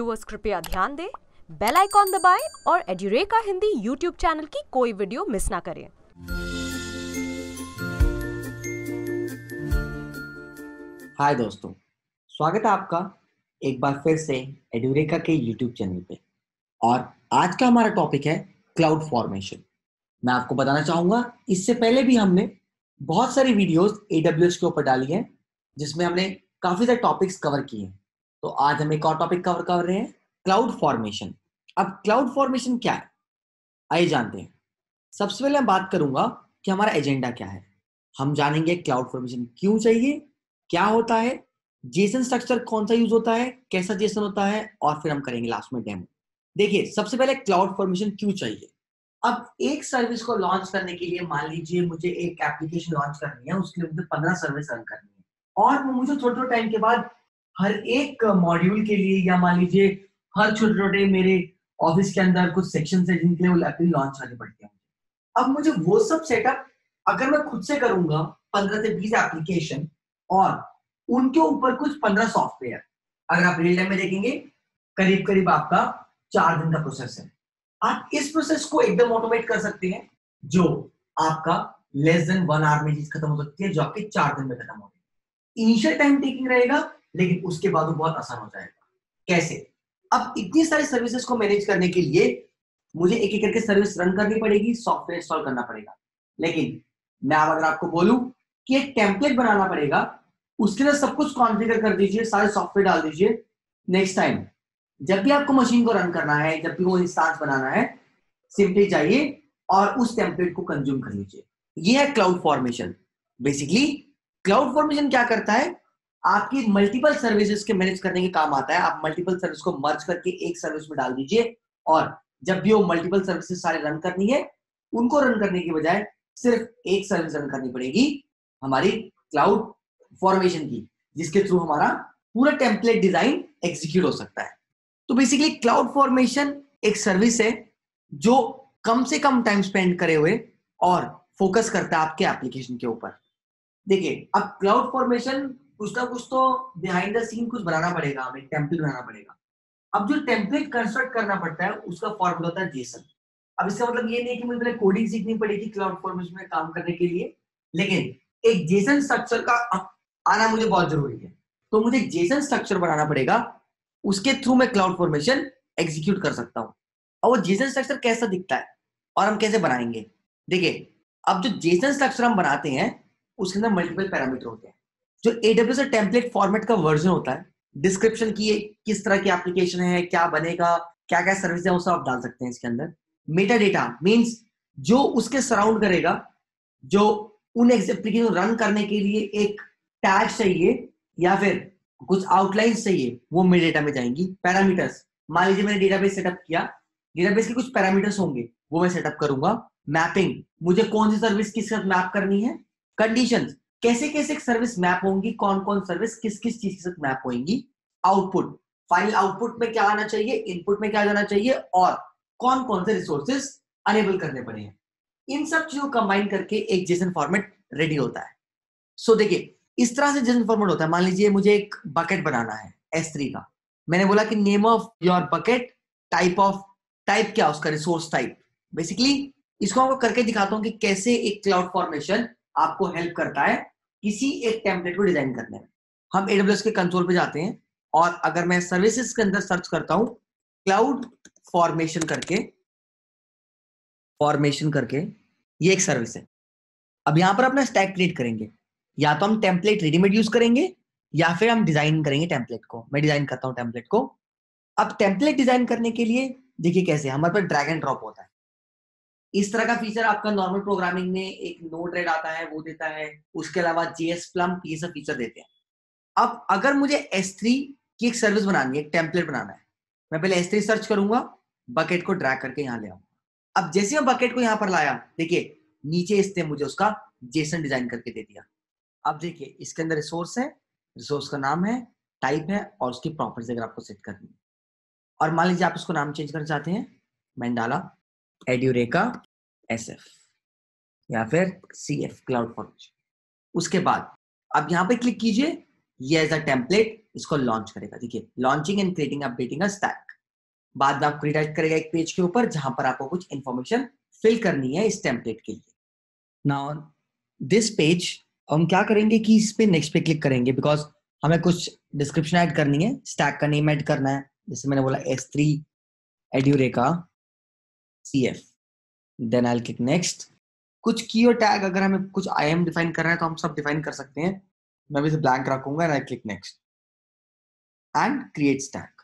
Viewers कृपया ध्यान दें बेल आइकॉन दबाएँ और एड्यूरेका हिंदी यूट्यूब चैनल की कोई वीडियो मिस ना करें। हाय दोस्तों, स्वागत है आपका एक बार फिर से एड्यूरेका के यूट्यूब चैनल पे। और आज का हमारा टॉपिक है क्लाउड फॉर्मेशन मैं आपको बताना चाहूँगा, इससे पहले भी हमने बहुत सारी वीडियोस एडब्ल्यूएस के ऊपर डाली हैं, जिसमें हमने काफ़ी सारे टॉपिक्स कवर किए हैं। तो आज हम एक और टॉपिक कवर कर रहे हैं क्लाउड फॉर्मेशन अब क्लाउड फॉर्मेशन क्या है? आइए जानते हैं। सबसे पहले मैं बात करूँगा कि हमारा एजेंडा क्या है। हम जानेंगे क्लाउड फॉर्मेशन क्यों चाहिए, क्या होता है जेसन स्ट्रक्चर कौन सा यूज़ होता है, कैसा जेसन होता है, और फिर हम करेंगे लास्ट में डेमो देखिए, सबसे पहले क्लाउड फॉर्मेशन क्यों चाहिए? अब एक सर्विस को लॉन्च करने के लिए मान लीजिए मुझे एक एप्लीकेशन लॉन्च करनी है, उसके लिए मुझे पंद्रह सर्विस रन करनी है। और मुझे छोटे छोटे टाइम के बाद हर एक मॉड्यूल के लिए, या मान लीजिए, हर छोटे छोटे मेरे ऑफ़िस के अंदर कुछ सेक्शन है जिनके लिए वो एप्लीकेशन लॉन्च करनी पड़ती है। अब मुझे वो सब सेटअप अगर मैं खुद से करूँगा, पंद्रह से बीस एप्लीकेशन और उनके ऊपर कुछ पंद्रह सॉफ्टवेयर अगर आप रियल टाइम में देखेंगे करीब करीब आपका चार दिन का प्रोसेस है। आप इस प्रोसेस को एकदम ऑटोमेट कर सकते हैं, जो आपका लेस देन वन आवर में चीज़ खत्म हो सकती है, जो आपके चार दिन में खत्म हो इनिशियल टाइम टेकिंग रहेगा लेकिन उसके बाद वो बहुत आसान हो जाएगा। कैसे? अब इतनी सारी सर्विसेज़ को मैनेज करने के लिए मुझे एक एक करके सर्विस रन करनी पड़ेगी सॉफ्टवेयर इंस्टॉल करना पड़ेगा। लेकिन मैं अब अगर आपको बोलूँ कि एक टेम्पलेट बनाना पड़ेगा, उसके लिए सब कुछ कॉन्फ़िगर कर दीजिए, सारे सॉफ्टवेयर डाल दीजिए नेक्स्ट टाइम जब भी आपको मशीन को रन करना है, जब भी वो इंस्टांस बनाना है सिंपली जाइए और उस टेम्पलेट को कंज्यूम कर लीजिए। ये है cloud formation basically cloud formation क्या करता है? आपकी मल्टीपल सर्विसेज़ के मैनेज करने के काम आता है। आप मल्टीपल सर्विस को मर्ज करके एक सर्विस में डाल दीजिए और जब भी वो मल्टीपल सर्विसेज़ सारे रन करनी है, उनको रन करने की बजाय सिर्फ़ एक सर्विस रन करनी पड़ेगी हमारी क्लाउड फॉर्मेशन की, जिसके थ्रू हमारा पूरा टेम्पलेट डिज़ाइन एग्जीक्यूट हो सकता है। तो बेसिकली क्लाउड फॉर्मेशन एक सर्विस है जो कम से कम टाइम स्पेंड करे हुए और फोकस करता है आपके एप्लीकेशन के ऊपर। देखिए, अब क्लाउड फॉर्मेशन ना कुछ तो बिहाइंड द सीन कुछ बनाना पड़ेगा हमें टेम्पलेट बनाना पड़ेगा। अब जो टेम्पलेट कंस्ट्रक्ट करना पड़ता है, उसका फॉर्मूला होता है जेसन अब इसका मतलब ये नहीं कि मुझे पहले कोडिंग सीखनी पड़ेगी क्लाउड फॉर्मेशन में काम करने के लिए, लेकिन एक जेसन स्ट्रक्चर का आना मुझे बहुत ज़रूरी है। तो मुझे जेसन स्ट्रक्चर बनाना पड़ेगा, उसके थ्रू मैं क्लाउड फॉर्मेशन एग्जीक्यूट कर सकता हूँ। और वो जेसन स्ट्रक्चर कैसा दिखता है और हम कैसे बनाएँगे? देखिए, अब जो जेसन स्ट्रक्चर हम बनाते हैं, उसके अंदर मल्टीपल पैरामीटर होते हैं। जो एडब्ल्यू से टेम्पलेट फॉर्मेट का वर्जन होता है डिस्क्रिप्शन की किस तरह की एप्लीकेशन है, क्या बनेगा, क्या क्या सर्विस है, वो सब आप डाल सकते हैं इसके अंदर। मेटा डेटा मीन्स जो उसके सराउंड करेगा, जो उन एप्लीकेशन रन करने के लिए एक टैग चाहिए, या फिर कुछ आउटलाइन चाहिए, वो मेरे डेटा में जाएँगी। पैरामीटर्स मान लीजिए मैंने डेटाबेस सेटअप किया डेटाबेस के कुछ पैरामीटर्स होंगे, वो मैं सेटअप करूँगा। मैपिंग मुझे कौन सी सर्विस किस मैप करनी है? कंडीशंस कैसे कैसे सर्विस मैप होंगी कौन कौन सर्विस किस किस चीज़ के साथ मैप होंगी? आउटपुट फाइनल आउटपुट में क्या आना चाहिए? इनपुट में क्या जाना चाहिए? और कौन कौन से रिसोर्सेज अनेबल करने पड़े हैं? इन सब चीज़ों को कंबाइन करके एक जेसन फॉर्मेट रेडी होता है। सो so, देखिए इस तरह से जेसन फॉर्मेट होता है। मान लीजिए मुझे एक बकेट बनाना है एस का। मैंने बोला कि name of your bucket type of type क्या उसका रिसोर्स टाइप बेसिकली इसको आपको करके दिखाता हूँ कि कैसे एक क्लाउड फॉर्मेशन आपको हेल्प करता है किसी एक टेम्पलेट को डिज़ाइन करने में। हम एडब्ल्यूएस के कंसोल पे जाते हैं और अगर मैं सर्विसेज़ के अंदर सर्च करता हूँ क्लाउड फॉर्मेशन करके फॉर्मेशन करके, ये एक सर्विस है। अब यहाँ पर अपना स्टैक क्रिएट करेंगे। या तो हम टेम्पलेट रेडीमेड यूज़ करेंगे, या फिर हम डिज़ाइन करेंगे टेम्पलेट को। मैं डिज़ाइन करता हूँ टेम्पलेट को। अब टेम्पलेट डिज़ाइन करने के लिए, देखिए कैसे, हमारे पास ड्रैग एंड ड्रॉप होता है। इस तरह का फीचर आपका नॉर्मल प्रोग्रामिंग में एक नोट रेड आता है, वो देता है। उसके अलावा जेएस प्लम ये सब फीचर देते हैं। अब अगर मुझे एस थ्री की एक सर्विस बनानी है, एक टेम्पलेट बनाना है, मैं पहले एस थ्री सर्च करूँगा बकेट को ड्रैग करके यहाँ ले आऊँगा। अब जैसे मैं बकेट को यहाँ पर लाया, देखिए, नीचे इसने मुझे उसका जेसन डिज़ाइन करके दे दिया। अब देखिए, इसके अंदर रिसोर्स है रिसोर्स का नाम है टाइप है और उसकी प्रॉपर्टीज़ अगर आपको सेट करनी है। और मान लीजिए आप इसको नाम चेंज करना चाहते हैं मैंने डाला एड्यूरेका एस एफ़ या फिर सी एफ़ क्लाउड फॉर्मेशन उसके बाद, अब यहाँ पे क्लिक कीजिए, ये एज अ टेम्पलेट इसको लॉन्च करेगा। देखिए launching and creating updating stack बाद में आपको रिडायरेक्ट करेगा एक पेज के ऊपर, जहाँ पर आपको कुछ इंफॉर्मेशन फिल करनी है इस टेम्पलेट के लिए। नाउ दिस पेज हम क्या करेंगे कि इस पे नेक्स्ट पे क्लिक करेंगे बिकॉज़ हमें कुछ डिस्क्रिप्शन ऐड करनी है स्टैक का नेम ऐड करना है। जैसे मैंने बोला S three Edureka C F then I click next कुछ की और टैग अगर हमें कुछ आई एम डिफाइन करना है तो हम सब डिफाइन कर सकते हैं। मैं भी ब्लैंक रखूँगा and I click next and create stack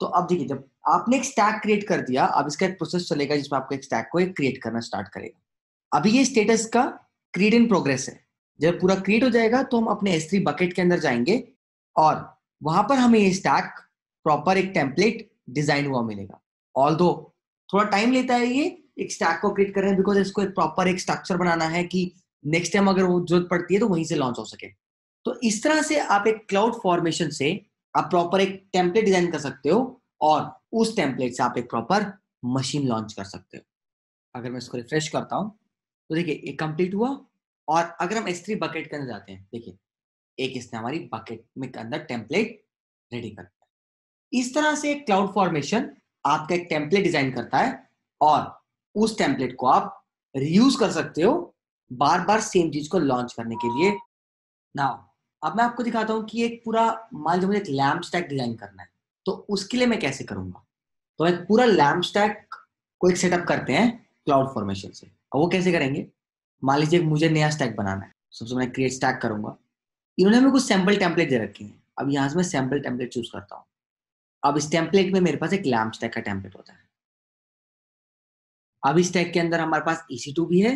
तो अब देखिए, जब आपने एक स्टैक क्रिएट कर दिया, अब इसका एक प्रोसेस चलेगा जिसमें आपको एक स्टैक को क्रिएट करना स्टार्ट करेगा। अभी ये स्टेटस का क्रिएट इन प्रोग्रेस है। जब पूरा क्रिएट हो जाएगा तो हम अपने एस बकेट के अंदर जाएँगे और वहाँ पर हमें ये स्टैक प्रॉपर एक टेम्पलेट डिज़ाइन हुआ मिलेगा। ऑल दो थोड़ा टाइम लेता है ये, एक स्टैक को क्रिएट कर बिकॉज़ इसको एक प्रॉपर एक स्ट्रक्चर बनाना है कि नेक्स्ट टाइम अगर वो ज़रूरत पड़ती है तो वहीं से लॉन्च हो सके। तो इस तरह से आप एक क्लाउड फॉर्मेशन से आप प्रॉपर एक टेम्पलेट डिज़ाइन कर सकते हो और उस टेम्पलेट से आप एक प्रॉपर मशीन लॉन्च कर सकते हो। अगर मैं इसको रिफ्रेश करता हूँ तो देखिए, ये कंप्लीट हुआ और अगर हम एस थ्री बकेट के अंदर जाते हैं, देखिए, एक इसने हमारी बकेट में अंदर टेम्पलेट रेडी कर दिया। इस तरह से क्लाउड फॉर्मेशन आपका एक टेम्पलेट डिज़ाइन करता है और उस टेम्पलेट को आप रीयूज कर सकते हो बार बार सेम चीज़ को लॉन्च करने के लिए। नाउ अब मैं आपको दिखाता हूँ कि एक पूरा, मान लीजिए मुझे एक लैम्प स्टैक डिज़ाइन करना है तो उसके लिए मैं कैसे करूँगा? तो एक पूरा लैम्प स्टैक को एक सेटअप करते हैं क्लाउड फॉर्मेशन से। और वो कैसे करेंगे? मान लीजिए मुझे नया स्टैक बनाना है, सबसे मैं क्रिएट स्टैक करूँगा। इन्होंने हमें कुछ सैंपल टेम्पलेट दे रखे हैं। अब यहाँ से मैं सैंपल टेम्पलेट चूज़ करता हूँ। अब इस टेम्पलेट में मेरे पास एक लैम्प स्टैक का टेम्पलेट होता है। अब इस टैग के अंदर हमारे पास EC2 भी है।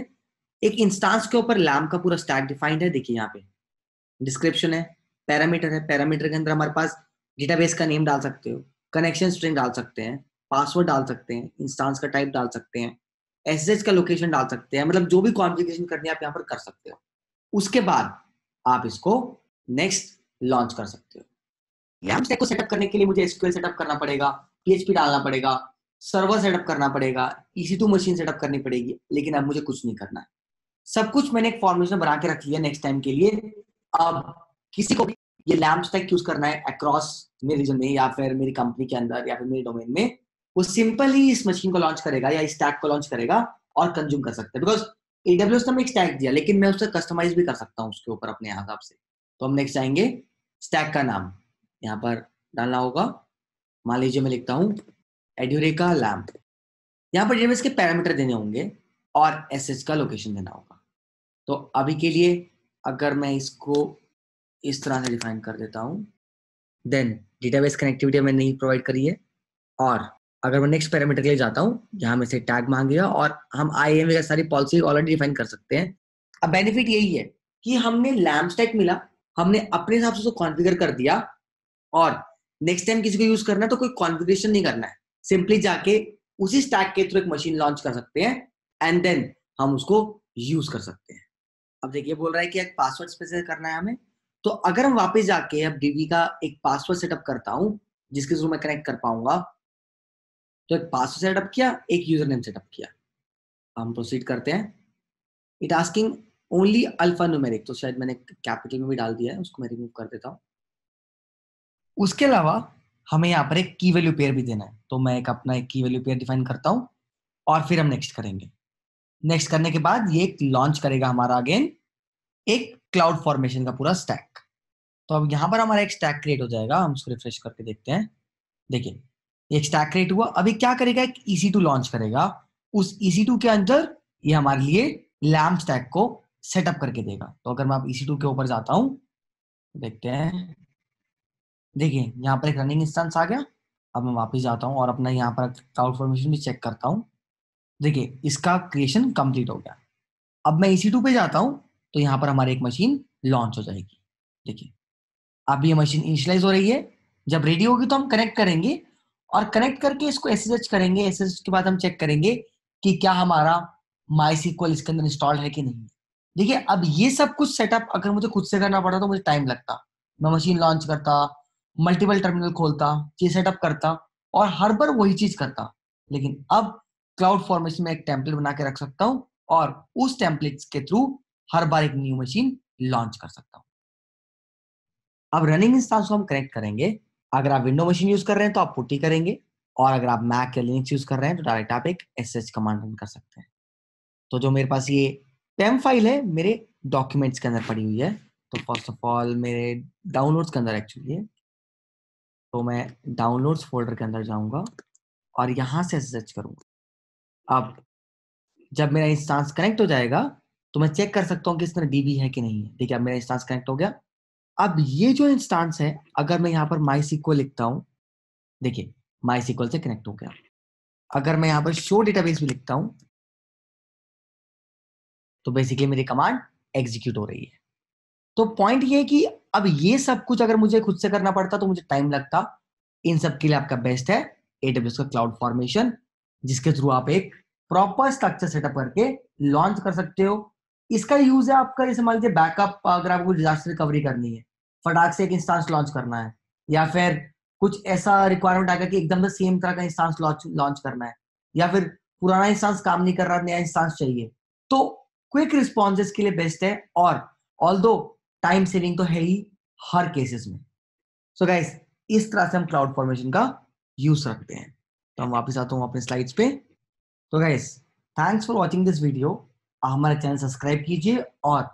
एक इंस्टांस के ऊपर लैम्प का पूरा स्टैक डिफाइंड है, देखिए यहाँ पे। डिस्क्रिप्शन है पैरामीटर है पैरामीटर के अंदर हमारे पास डेटाबेस का नेम डाल सकते हो कनेक्शन स्ट्रिंग डाल सकते हैं पासवर्ड डाल सकते हैं इंस्टांस का टाइप डाल सकते हैं एस का लोकेशन डाल सकते हैं मतलब जो भी कॉन्फ़िगरेशन करनी है आप यहाँ पर कर सकते हो। उसके बाद आप इसको नेक्स्ट लॉन्च कर सकते हो। लैम्प स्टैक को सेटअप करने के लिए मुझे एसक्यूएल सेटअप करना पड़ेगा पीएचपी डालना पड़ेगा सर्वर सेटअप करना पड़ेगा इसी टू मशीन सेटअप करनी पड़ेगी, लेकिन अब मुझे कुछ नहीं करना है। सब कुछ मैंने एक फॉर्मेशन बना के रख लिया नेक्स्ट टाइम के लिए। अब किसी को भी ये लैम्प स्टैक यूज़ करना है अक्रॉस मेरे रीजन में या फिर मेरी कंपनी के अंदर या फिर मेरे डोमेन में, वो सिंपल ही इस मशीन को लॉन्च करेगा या इस स्टैक को लॉन्च करेगा और कंज्यूम कर सकते हैं। बिकॉज़ एडब्ल्यूएस ने एक स्टैक दिया, लेकिन मैं उससे कस्टमाइज भी कर सकता हूँ उसके ऊपर अपने हिसाब से। तो हम नेक्स्ट आएँगे स्टैक का नाम। यहाँ पर डालना होगा। मान लीजिए मैं लिखता हूँ, एड्यूरेका लैम्प। यहाँ पर डेटाबेस के पैरामीटर देने होंगे और एस का लोकेशन देना होगा। तो अभी के लिए अगर मैं इसको इस तरह से डिफाइन कर देता हूँ देन डेटाबेस कनेक्टिविटी मैंने नहीं प्रोवाइड करी है। और अगर मैं नेक्स्ट पैरामीटर के लिए जाता हूँ, जहाँ में से टैग मांगेगा और हम आई एम का सारी पॉलिसी ऑलरेडी डिफाइन कर सकते हैं। अब बेनिफिट यही है कि हमने लैम्प स्टैक मिला, हमने अपने हिसाब से उसको कॉन्फ़िगर कर दिया और नेक्स्ट टाइम किसी को यूज़ करना है तो कोई कॉन्फ़िगरेशन नहीं करना है। सिंपली जाके उसी स्टैक के थ्रू एक मशीन लॉन्च कर सकते हैं एंड देन हम उसको यूज़ कर सकते हैं। अब देखिए, बोल रहा है कि एक पासवर्ड स्पेसिफाई करना है हमें। तो अगर हम वापस जाके अब डीवी का एक पासवर्ड सेटअप करता हूँ, जिसके थ्रू मैं कनेक्ट कर पाऊँगा तो एक पासवर्ड सेटअप किया, एक यूज़र नेम सेटअप किया। हम प्रोसीड करते हैं। It asking only alphanumeric तो शायद मैंने कैपिटल में भी डाल दिया है, उसको मैं रिमूव कर देता हूँ। उसके अलावा हमें यहाँ पर एक की वैल्यू पेयर भी देना है। तो मैं एक अपना एक की वैल्यू पेयर डिफाइन करता हूँ और फिर हम नेक्स्ट करेंगे। नेक्स्ट करने के बाद ये लॉन्च करेगा हमारा अगेन एक क्लाउड फॉर्मेशन का पूरा स्टैक तो अब यहाँ पर हमारा एक स्टैक क्रिएट हो जाएगा। हम उसको रिफ्रेश करके देखते हैं। देखिए एक स्टैक क्रिएट हुआ। अभी क्या करेगा? एक EC2 लॉन्च करेगा। उस EC2 के अंदर ये हमारे लिए लैम्प स्टैक को सेटअप करके देगा। तो अगर मैं अब EC2 के ऊपर जाता हूँ, देखते हैं। देखिए, यहाँ पर एक रनिंग इंस्टेंस आ गया। अब मैं वापस जाता हूँ और अपना यहाँ पर क्लाउड फॉर्मेशन भी चेक करता हूँ। देखिए, इसका क्रिएशन कंप्लीट हो गया। अब मैं इसी टू पे जाता हूँ तो यहाँ पर हमारी एक मशीन लॉन्च हो जाएगी। देखिए, अब ये मशीन इनिशियलाइज हो रही है। जब रेडी होगी तो हम कनेक्ट करेंगे और कनेक्ट करके इसको एस करेंगे। एसएसएच के बाद हम चेक करेंगे कि क्या हमारा माई सिक्वल इसके अंदर इंस्टॉल है कि नहीं। देखिए, अब ये सब कुछ सेटअप अगर मुझे खुद से करना पड़ा तो मुझे टाइम लगता। मैं मशीन लॉन्च करता मल्टीपल टर्मिनल खोलता ये सेटअप करता और हर बार वही चीज़ करता। लेकिन अब क्लाउड फॉर्मेशन में एक टेम्पलेट बना के रख सकता हूँ और उस टेम्पलेट के थ्रू हर बार एक न्यू मशीन लॉन्च कर सकता हूँ। अब रनिंग इंस्टांस को हम कनेक्ट करेंगे। अगर आप विंडो मशीन यूज़ कर रहे हैं तो आप पुट्टी करेंगे और अगर आप मैक या लिनक्स यूज़ कर रहे हैं तो डायरेक्ट आप एक एस एच कमांड रन कर सकते हैं। तो जो मेरे पास ये पेम फ़ाइल है, मेरे डॉक्यूमेंट्स के अंदर पड़ी हुई है। तो फ़र्स्ट ऑफ़ ऑल मेरे डाउनलोड्स के अंदर एक्चुअली है। तो मैं डाउनलोड्स फोल्डर के अंदर जाऊँगा और यहाँ से एस करूँगा। अब जब मेरा इंस्टांस कनेक्ट हो जाएगा तो मैं चेक कर सकता हूँ कि इसमें डीबी है कि नहीं है। देखिए, अब मेरा इंस्टांस कनेक्ट हो गया। अब ये जो इंस्टांस है, अगर मैं यहाँ पर माई सिक्वल लिखता हूँ, देखिए माई सिक्वल से कनेक्ट हो गया। अगर मैं यहाँ पर शो डेटाबेस भी लिखता हूँ तो बेसिकली मेरी कमांड एग्जीक्यूट हो रही है। तो पॉइंट ये है कि अब ये सब कुछ अगर मुझे खुद से करना पड़ता तो मुझे टाइम लगता। इन सब के लिए आपका बेस्ट है एडब्ल्यूएस का क्लाउड फॉर्मेशन जिसके थ्रू आप एक प्रॉपर स्ट्रक्चर सेटअप करके लॉन्च कर सकते हो। इसका यूज़ है आपका, जैसे मान लीजिए बैकअप अगर आपको डिजास्टर रिकवरी करनी है, फटाक से एक इंस्टांस लॉन्च करना है, या फिर कुछ ऐसा रिक्वायरमेंट आएगा कि एकदम से सेम तरह का इंस्टांस लॉन्च लॉन्च करना है, या फिर पुराना इंस्टांस काम नहीं कर रहा, नया इंस्टांस चाहिए। तो क्विक रिस्पॉन्सेस के लिए बेस्ट है और ऑल टाइम सेविंग तो है ही हर केसेस में। सो so गाइस इस तरह से हम क्लाउड फॉर्मेशन का यूज़ रखते हैं। तो हम वापस आता हूँ अपने स्लाइड्स पे। तो guys thanks for watching this video हमारे चैनल सब्सक्राइब कीजिए और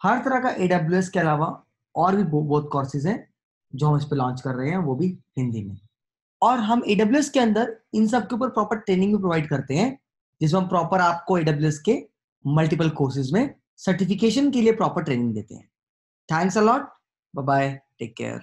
हर तरह का एडब्ल्यूएस के अलावा और भी बहुत कोर्सेज हैं जो हम इस पर लॉन्च कर रहे हैं, वो भी हिंदी में। और हम एडब्ल्यूएस के अंदर इन सब के ऊपर प्रॉपर ट्रेनिंग भी प्रोवाइड करते हैं, जिसमें हम प्रॉपर आपको एडब्ल्यूएस के मल्टीपल कोर्सेज में सर्टिफिकेशन के लिए प्रॉपर ट्रेनिंग देते हैं। Thanks a lot. Bye bye. Take care.